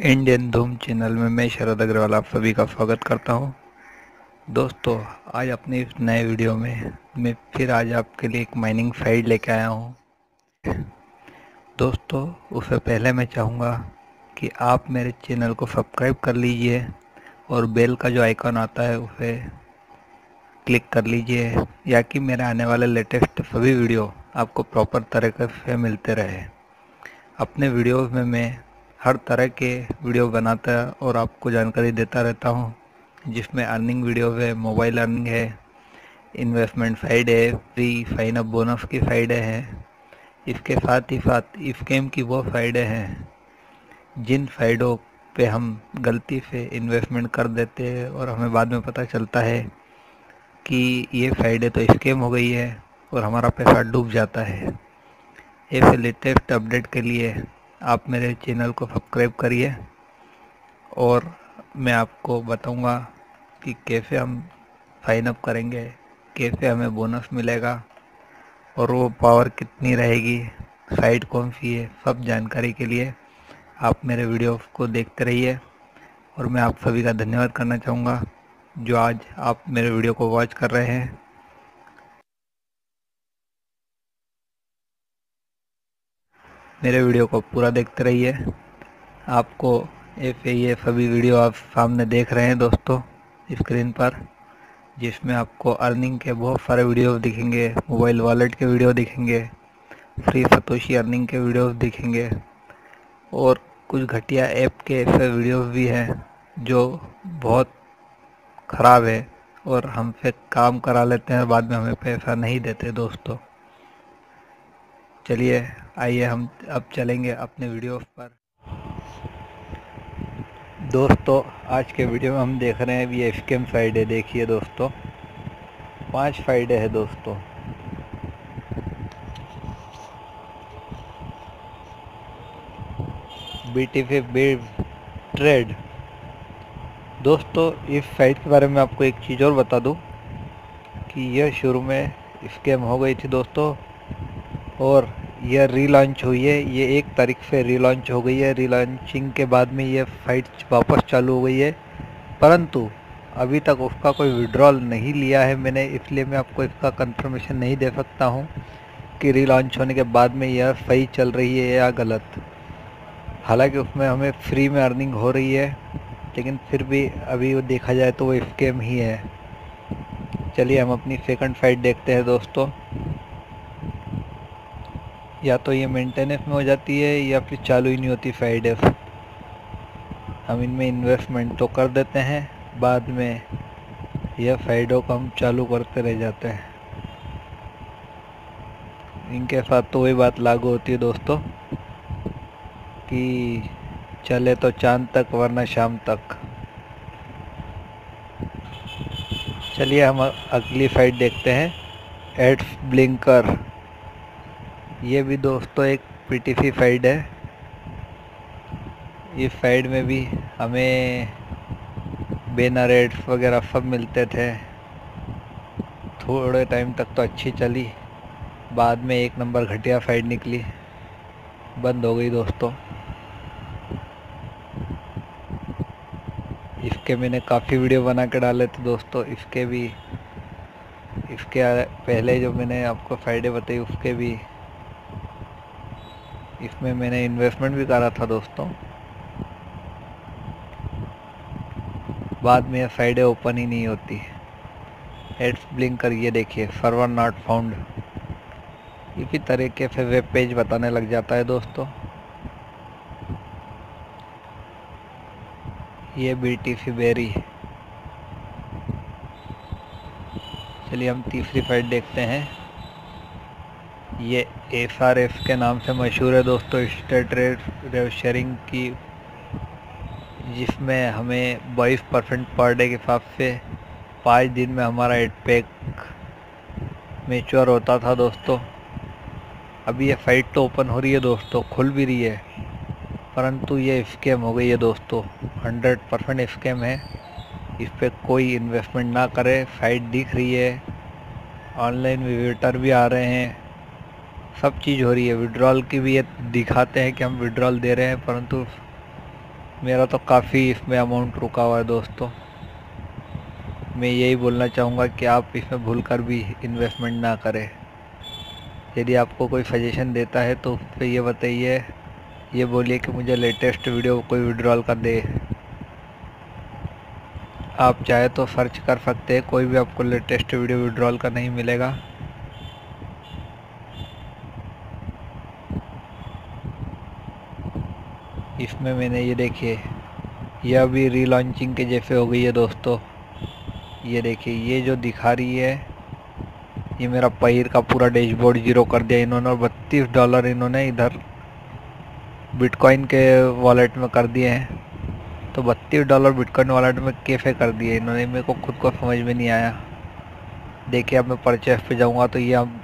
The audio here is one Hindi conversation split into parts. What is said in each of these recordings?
इंडियन धूम चैनल में मैं शरद अग्रवाल आप सभी का स्वागत करता हूँ। दोस्तों, आज अपने इस नए वीडियो में मैं फिर आज आपके लिए एक माइनिंग साइड लेके आया हूँ। दोस्तों, उससे पहले मैं चाहूँगा कि आप मेरे चैनल को सब्सक्राइब कर लीजिए और बेल का जो आइकन आता है, उसे क्लिक कर लीजिए, या कि मेरे आने वाले लेटेस्ट सभी वीडियो आपको प्रॉपर तरीके से मिलते रहे। अपने वीडियो में मैं हर तरह के वीडियो बनाता और आपको जानकारी देता रहता हूँ, जिसमें अर्निंग वीडियो है, मोबाइल अर्निंग है, इन्वेस्टमेंट साइड है, फ्री साइन अप बोनस की साइडें हैं, इसके साथ ही साथ स्कैम की वो साइडें हैं, जिन साइडों पे हम गलती से इन्वेस्टमेंट कर देते हैं और हमें बाद में पता चलता है कि ये साइडें तो स्कैम हो गई है और हमारा पैसा डूब जाता है। ऐसे लेटेस्ट अपडेट के लिए आप मेरे चैनल को सब्सक्राइब करिए और मैं आपको बताऊँगा कि कैसे हम साइन अप करेंगे, कैसे हमें बोनस मिलेगा और वो पावर कितनी रहेगी साइट कौन सी है, सब जानकारी के लिए आप मेरे वीडियो को देखते रहिए और मैं आप सभी का धन्यवाद करना चाहूँगा। जो आज आप मेरे वीडियो को वॉच कर रहे हैं। मेरे वीडियो को पूरा देखते रहिए। आपको ऐसे ये सभी वीडियो आप सामने देख रहे हैं दोस्तों स्क्रीन पर, जिसमें आपको अर्निंग के बहुत सारे वीडियो दिखेंगे मोबाइल वॉलेट के वीडियो दिखेंगे फ्री सतोशी अर्निंग के वीडियोस दिखेंगे, और कुछ घटिया ऐप के ऐसे वीडियोस भी हैं, जो बहुत ख़राब है और हमसे काम करा लेते हैं, बाद में हमें पैसा नहीं देते दोस्तों। चलिए, आइए हम अब चलेंगे अपने वीडियो पर। दोस्तों, आज के वीडियो में हम देख रहे हैं ये स्केम फ्राइडे देखिए दोस्तों। पाँच फ्राइडे है दोस्तों। बी टी पी ट्रेड दोस्तों, इस साइट के बारे में आपको एक चीज़ और बता दूँ कि यह शुरू में स्कैम हो गई थी दोस्तों और यह रीलॉन्च हुई है। ये एक तारीख से रीलॉन्च हो गई है। रीलॉन्चिंग के बाद में यह साइट वापस चालू हो गई है। परंतु अभी तक उसका कोई विड्रॉल नहीं लिया है मैंने, इसलिए मैं आपको इसका कंफर्मेशन नहीं दे सकता हूँ कि रीलॉन्च होने के बाद में यह सही चल रही है या गलत। हालाँकि उसमें हमें फ्री में अर्निंग हो रही है। लेकिन फिर भी अभी वो देखा जाए तो वो स्केम ही है। चलिए हम अपनी सेकंड फाइट देखते हैं दोस्तों। या तो ये मेंटेनेंस में हो जाती है या फिर चालू ही नहीं होती डेज़ हम इनमें इन्वेस्टमेंट तो कर देते हैं, बाद में यह फाइडो को हम चालू करते रह जाते हैं। इनके साथ तो वही बात लागू होती है दोस्तों, कि चले तो चाँद तक, वरना शाम तक। चलिए हम अगली फाइट देखते हैं। एड्स ब्लिंकर ये भी दोस्तों एक पीटीसी फाइड है। इस साइड में भी हमें बेनर एड्स वगैरह सब मिलते थे। थोड़े टाइम तक तो अच्छी चली। बाद में एक नंबर घटिया फाइड निकली। बंद हो गई दोस्तों। इसके मैंने काफ़ी वीडियो बना के डाले थे दोस्तों, इसके भी। इसके पहले जो मैंने आपको फ़ायदे बताई, उसके भी। इसमें मैंने इन्वेस्टमेंट भी करा था दोस्तों। बाद में साइडें ओपन ही नहीं होती। हेड्स ब्लिंक कर ये देखिए सर्वर नॉट फाउंड इसी तरीके से वेब पेज बताने लग जाता है दोस्तों। ये बी टी सी बेरी। चलिए हम तीसरी फाइट देखते हैं। ये एफ़ आर एफ़ के नाम से मशहूर है दोस्तों स्टेट रेट शेयरिंग की, जिसमें हमें बाईस परसेंट पर डे के हिसाब से पाँच दिन में हमारा एड पैक मेच्योर होता था दोस्तों। अभी ये फाइट तो ओपन हो रही है दोस्तों, खुल भी रही है। परंतु ये स्कैम हो गई है दोस्तों। हंड्रेड परसेंट स्कैम है। इस पर कोई इन्वेस्टमेंट ना करे। साइट दिख रही है। ऑनलाइन विजिटर भी आ रहे हैं। सब चीज़ हो रही है। विड्रॉल की भी ये दिखाते हैं कि हम विड्रॉल दे रहे हैं, परंतु मेरा तो काफ़ी इसमें अमाउंट रुका हुआ है दोस्तों। मैं यही बोलना चाहूँगा कि आप इसमें भूल कर भी इन्वेस्टमेंट ना करें। यदि आपको कोई सजेशन देता है तो उस पर ये बताइए। ये बोलिए कि मुझे लेटेस्ट वीडियो कोई विड्रॉल का दे। आप चाहे तो सर्च कर सकते हैं, कोई भी आपको लेटेस्ट वीडियो विड्रॉल का नहीं मिलेगा। इसमें मैंने ये देखिए यह अभी रीलॉन्चिंग के जैसे हो गई है दोस्तों। ये देखिए, ये जो दिखा रही है, ये मेरा पहिर का पूरा डैशबोर्ड ज़ीरो कर दिया इन्होंने और बत्तीस डॉलर इन्होंने इधर बिटकॉइन के वॉलेट में कर दिए हैं। तो बत्तीस डॉलर बिटकॉइन वॉलेट में कैसे कर दिए। इन्होंने मेरे को खुद को समझ में नहीं आया। देखिए, अब मैं परचेस पे जाऊँगा तो ये अब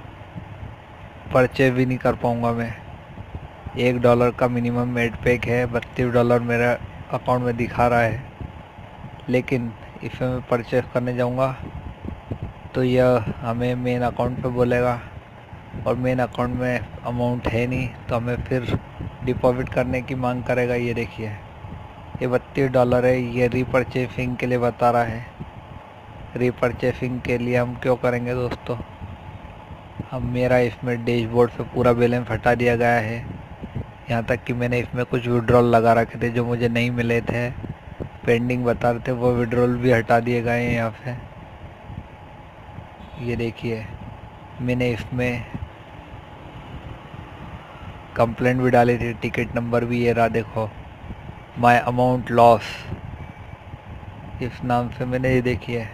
परचेज भी नहीं कर पाऊँगा मैं। एक डॉलर का मिनिमम एड पैक है। बत्तीस डॉलर मेरा अकाउंट में दिखा रहा है। लेकिन इसे मैं परचेज करने जाऊँगा तो यह हमें मेन अकाउंट पे बोलेगा। और मेन अकाउंट में अमाउंट है नहीं तो हमें फिर डिपॉजिट करने की मांग करेगा, ये देखिए। ये बत्तीस डॉलर है, ये रीपरचेसिंग के लिए बता रहा है। रीपरचेसिंग के लिए हम क्यों करेंगे दोस्तों? अब मेरा इसमें डैशबोर्ड पे पूरा बैलेंस हटा दिया गया है। यहाँ तक कि मैंने इसमें कुछ विड्रॉल लगा रखे थे जो मुझे नहीं मिले थे। पेंडिंग बता रहे थे, वो विड्रॉल भी हटा दिए गए हैं यहाँ से। ये देखिए, मैंने इसमें कंप्लेंट भी डाली थी टिकट नंबर भी ये रहा, देखो। माय अमाउंट लॉस इस नाम से मैंने ये देखी है।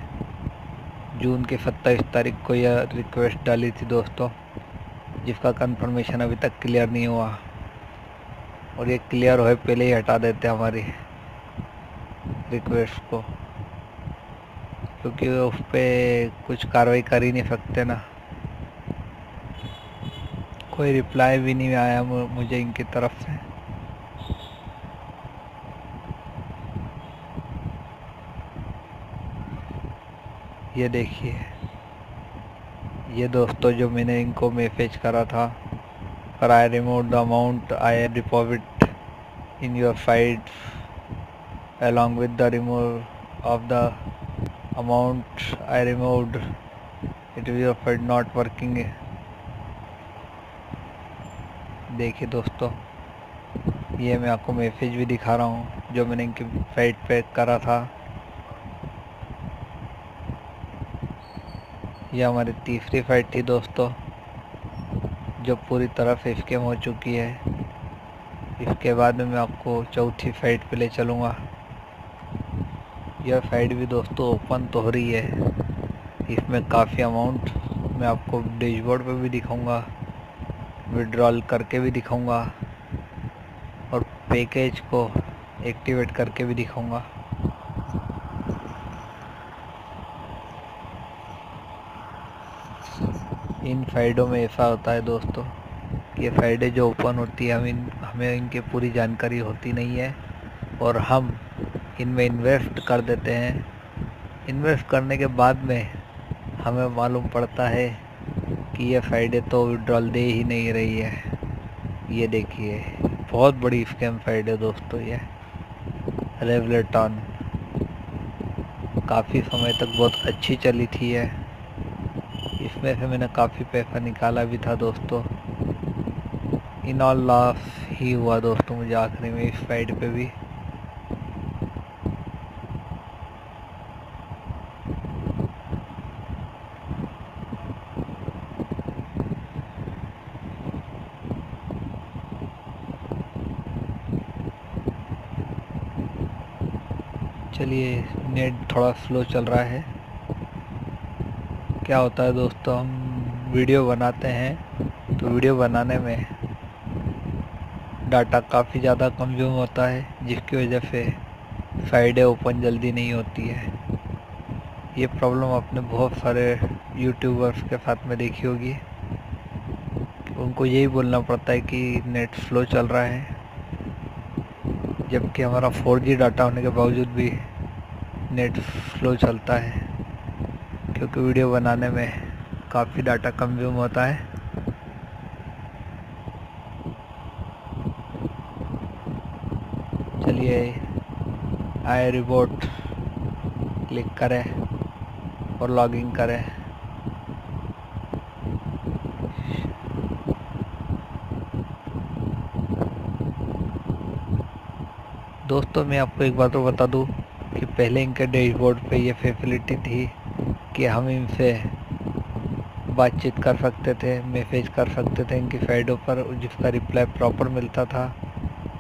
जून के सत्ताईस तारीख को यह रिक्वेस्ट डाली थी दोस्तों, जिसका कंफर्मेशन अभी तक क्लियर नहीं हुआ। और ये क्लियर हो पहले ही हटा देते हमारी रिक्वेस्ट को, क्योंकि उस पर कुछ कार्रवाई कर ही नहीं सकते ना। कोई रिप्लाई भी नहीं आया मुझे इनकी तरफ़ से। ये देखिए, ये दोस्तों जो मैंने इनको मैसेज करा था पर I remove the amount I deposit in your site along with the removal of the amount I removed. It of not working. देखिए दोस्तों, ये मैं आपको मैसेज भी दिखा रहा हूँ, जो मैंने इनकी साइट पे करा था। यह हमारी तीसरी फाइट थी दोस्तों, जो पूरी तरह से स्केम हो चुकी है। इसके बाद में मैं आपको चौथी फाइट पे ले चलूँगा। यह फाइट भी दोस्तों ओपन तो हो रही है। इसमें काफ़ी अमाउंट मैं आपको डैशबोर्ड पे भी दिखाऊँगा। विड्रॉल करके भी दिखाऊँगा और पैकेज को एक्टिवेट करके भी दिखाऊँगा। इन फाइडों में ऐसा होता है दोस्तों ये फाइडें जो ओपन होती है, हम इन हमें इनकी पूरी जानकारी होती नहीं है और हम इनमें इन्वेस्ट कर देते हैं। इन्वेस्ट करने के बाद में हमें मालूम पड़ता है कि ये फाइडें तो विड्रॉल दे ही नहीं रही है। ये देखिए, बहुत बड़ी स्कैम फाइड है दोस्तों ये। रेवलेटॉन काफ़ी समय तक बहुत अच्छी चली थी है इसमें से मैंने काफ़ी पैसा निकाला भी था दोस्तों। इन ऑल लॉस ही हुआ दोस्तों मुझे आखिरी में इस साइड पे भी। चलिए, नेट थोड़ा स्लो चल रहा है। क्या होता है दोस्तों, हम वीडियो बनाते हैं तो वीडियो बनाने में डाटा काफ़ी ज़्यादा कंज्यूम होता है, जिसकी वजह से साइडें ओपन जल्दी नहीं होती है। ये प्रॉब्लम आपने बहुत सारे यूट्यूबर्स के साथ में देखी होगी। उनको यही बोलना पड़ता है कि नेट स्लो चल रहा है, जबकि हमारा 4G डाटा होने के बावजूद भी नेट स्लो चलता है, क्योंकि वीडियो बनाने में काफ़ी डाटा कंज्यूम होता है। चलिए आई रिपोर्ट, क्लिक करें और लॉगिंग करें। दोस्तों, मैं आपको एक बात तो बता दूँ। कि पहले इनके डैशबोर्ड पे ये फैसिलिटी थी कि हम इनसे बातचीत कर सकते थे मैसेज कर सकते थे इनकी साइडों पर, जिसका रिप्लाई प्रॉपर मिलता था।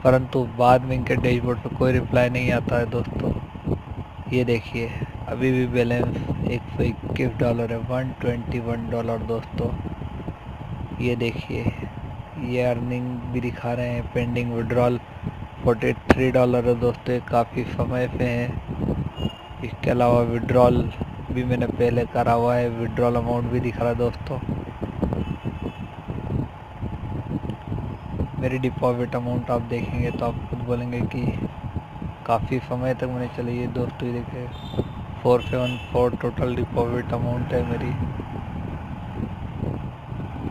परंतु बाद में इनके डैशबोर्ड पे कोई रिप्लाई नहीं आता है दोस्तों। ये देखिए, अभी भी बैलेंस एक सौ इक्कीस डॉलर है वन ट्वेंटी वन डॉलर दोस्तों। ये देखिए, ये अर्निंग भी दिखा रहे हैं pending withdrawal forty three dollar है दोस्तों, काफ़ी समय से है। इसके अलावा विड्रॉल भी मैंने पहले करा हुआ है विड्रॉल अमाउंट भी दिख रहा है दोस्तों। मेरी डिपॉजिट अमाउंट आप देखेंगे तो आप खुद बोलेंगे कि काफ़ी समय तक मैंने चली ये दोस्तों, ये देखिए four seven four total deposit amount है मेरी।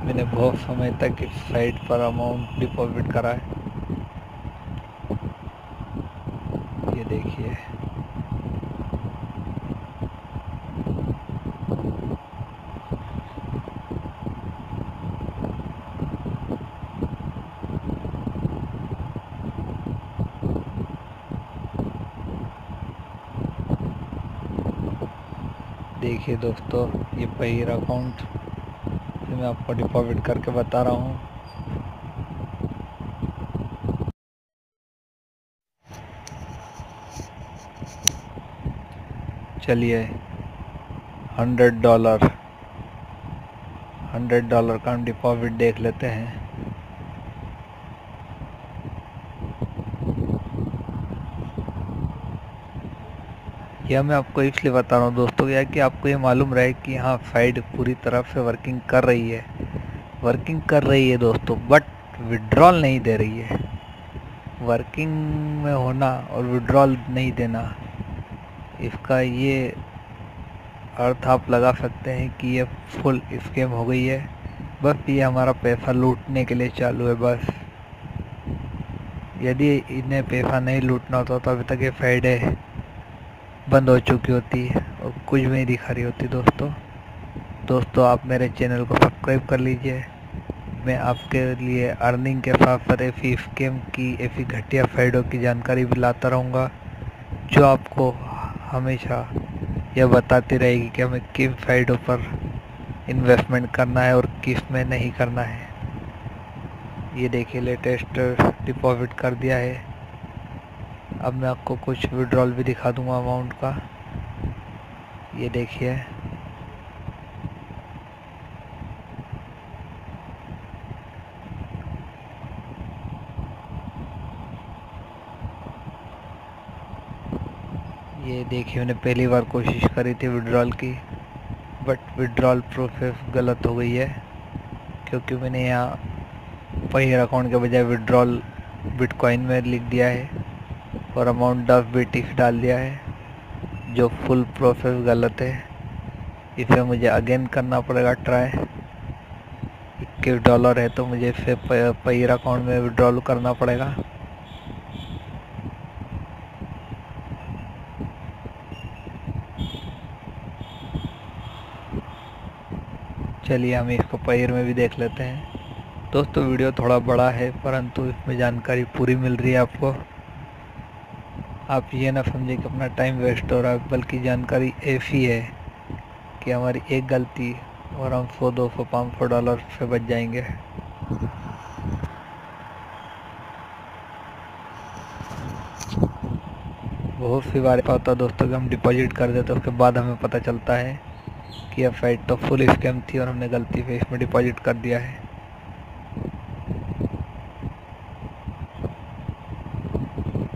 मैंने बहुत समय तक इस साइट पर अमाउंट डिपॉजिट करा है ये देखिए। देखिए दोस्तों ये पहिर अकाउंट मैं आपको डिपॉजिट करके बता रहा हूँ चलिए हंड्रेड डॉलर हंड्रेड डॉलर का हम डिपॉजिट देख लेते हैं। यह मैं आपको इसलिए बता रहा हूँ दोस्तों यह कि आपको ये मालूम रहे कि हाँ साइड पूरी तरह से वर्किंग कर रही है। वर्किंग कर रही है दोस्तों बट विड्रॉल नहीं दे रही है। वर्किंग में होना और विड्रॉल नहीं देना। इसका ये अर्थ आप लगा सकते हैं कि ये फुल स्केम हो गई है। बस ये हमारा पैसा लूटने के लिए चालू है, बस। यदि इन्हें पैसा नहीं लूटना होता तो अभी तक ये फ्राइडे बंद हो चुकी होती और कुछ भी नहीं दिखा रही होती दोस्तों। दोस्तों, आप मेरे चैनल को सब्सक्राइब कर लीजिए। मैं आपके लिए अर्निंग के साथ साथ ऐसी स्केम की, ऐसी घटिया फाइडों की जानकारी भी लाता रहूँगा, जो आपको हमेशा यह बताती रहेगी कि हमें किन साइडों पर इन्वेस्टमेंट करना है और किसमें नहीं करना है। ये देखिए लेटेस्ट डिपॉजिट कर दिया है। अब मैं आपको कुछ विड्रॉल भी दिखा दूँगा अमाउंट का। ये देखिए। देखिए मैंने पहली बार कोशिश करी थी विड्रॉल की बट विड्रॉल प्रोसेस गलत हो गई है, क्योंकि मैंने यहाँ पहिर अकाउंट के बजाय विड्रॉल बिटकॉइन में लिख दिया है और अमाउंट दस बीटिक्स डाल दिया है, जो फुल प्रोसेस गलत है। इसे मुझे अगेन करना पड़ेगा ट्राई इक्कीस डॉलर है तो मुझे इसे पहिर अकाउंट में विड्रॉल करना पड़ेगा। चलिए हम इसको पैर में भी देख लेते हैं। दोस्तों, वीडियो थोड़ा बड़ा है, परंतु इसमें जानकारी पूरी मिल रही है आपको। आप ये ना समझें कि अपना टाइम वेस्ट हो रहा है, बल्कि जानकारी ऐसी है कि हमारी एक गलती और हम सौ, दो सौ, पाँच सौ डॉलर से बच जाएँगे। बहुत सी बार होता दोस्तों कि हम डिपॉजिट कर देते उसके बाद हमें पता चलता है। कि यह फाइट तो फुल स्कैम थी और हमने गलती से इसमें डिपॉजिट कर दिया है।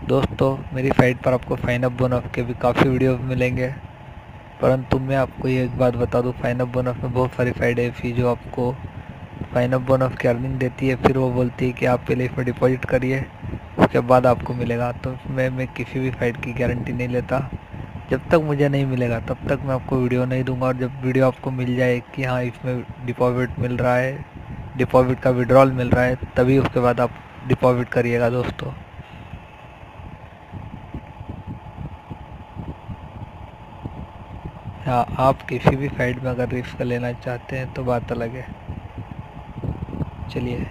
दोस्तों, मेरी साइट पर आपको फाइन अप बोनस के भी काफ़ी वीडियो मिलेंगे। परंतु मैं आपको ये एक बात बता दूँ फाइन अप बोनस में बहुत सारी फाइड है जो आपको फाइन अप बोनस की अर्निंग देती है। फिर वो बोलती है कि आप पहले इसमें डिपॉजिट करिए, उसके बाद आपको मिलेगा। तो मैं मैं किसी भी फाइट की गारंटी नहीं लेता। जब तक मुझे नहीं मिलेगा, तब तक मैं आपको वीडियो नहीं दूँगा और जब वीडियो आपको मिल जाए कि हाँ इसमें डिपॉजिट मिल रहा है डिपॉजिट का विड्रॉल मिल रहा है, तभी उसके बाद आप डिपॉजिट करिएगा दोस्तों। हाँ आप किसी भी साइड में अगर रिस्क लेना चाहते हैं तो बात अलग है। चलिए,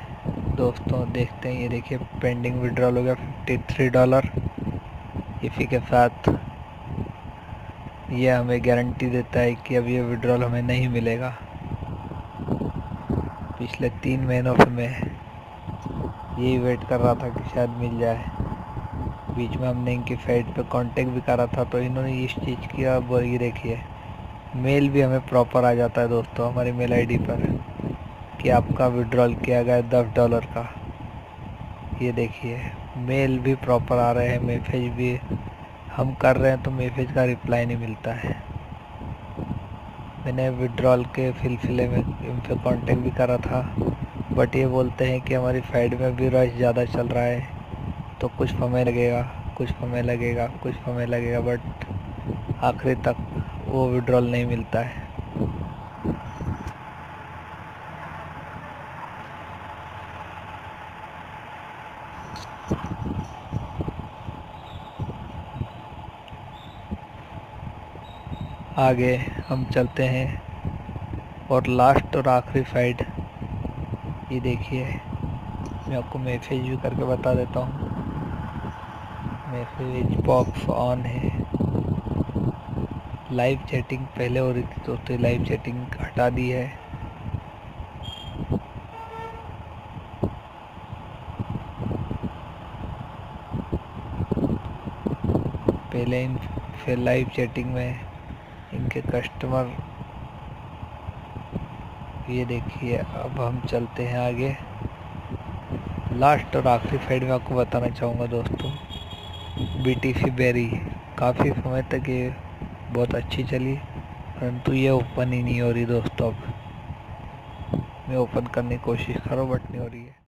दोस्तों, देखते हैं। ये देखिए पेंडिंग विड्रॉल हो गया फिफ्टी थ्री डॉलर इसी के साथ ये हमें गारंटी देता है कि अब ये विड्रॉल हमें नहीं मिलेगा। पिछले तीन महीनों से मैं यही वेट कर रहा था कि शायद मिल जाए। बीच में हमने इनकी साइट पे कांटेक्ट भी करा था तो इन्होंने इस चीज़ की अब ये देखिए मेल भी हमें प्रॉपर आ जाता है दोस्तों, हमारी मेल आईडी पर, कि आपका विड्रॉल किया गया है दस डॉलर का। ये देखिए मेल भी प्रॉपर आ रहे हैं मैसेज भी हम कर रहे हैं तो मैसेज का रिप्लाई नहीं मिलता है। मैंने विड्रॉल के सिलसिले में इनसे कांटेक्ट भी करा था बट ये बोलते हैं कि हमारी साइड में भी रश ज़्यादा चल रहा है तो कुछ समय लगेगा, कुछ समय लगेगा, कुछ समय लगेगा बट आखिरी तक वो विड्रॉल नहीं मिलता है। आगे हम चलते हैं। और लास्ट और आखिरी साइड ये देखिए, मैं आपको मैसेज भी करके बता देता हूँ। मैसेज बॉक्स ऑन है। लाइव चैटिंग पहले हो रही थी दोस्तों लाइव चैटिंग हटा दी है। पहले इन फिर लाइव चैटिंग में इनके कस्टमर ये देखिए, अब हम चलते हैं आगे। लास्ट और आखिरी साइड में आपको बताना चाहूँगा दोस्तों। बी टी सी बेरी काफ़ी समय तक ये बहुत अच्छी चली, परंतु ये ओपन ही नहीं हो रही दोस्तों अब। मैं ओपन करने की कोशिश करो बट नहीं हो रही है।